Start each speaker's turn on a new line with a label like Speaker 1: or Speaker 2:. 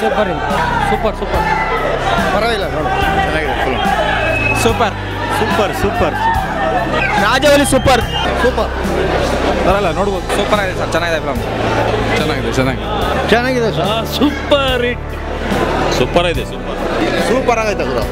Speaker 1: Super super super
Speaker 2: ಪರವಾಗಿಲ್ಲ ನೋಡು. ಚೆನ್ನಾಗಿದೆ
Speaker 1: ಸೂಪರ್
Speaker 2: ಸೂಪರ್ ಸೂಪರ್
Speaker 1: ರಾಜವಲಿ ಸೂಪರ್
Speaker 2: ಸೂಪರ್
Speaker 1: ಬರಲ್ಲ ನೋಡ್ಬೋದು. ಸೂಪರ್ ಆಗಿದೆ ಸರ್ ಚೆನ್ನಾಗಿದೆ ಫಿಲಮ್
Speaker 3: ಚೆನ್ನಾಗಿದೆ ಚೆನ್ನಾಗಿದೆ.
Speaker 2: ಚೆನ್ನಾಗಿದೆ ಸರ್.
Speaker 1: ಸೂಪರ್ ಹಿಟ್
Speaker 3: ಸೂಪರ್ ಇದೆ ಸೂಪರ್
Speaker 2: ಸೂಪರ್ ಆಗೈತೆ ಗುರು.